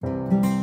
you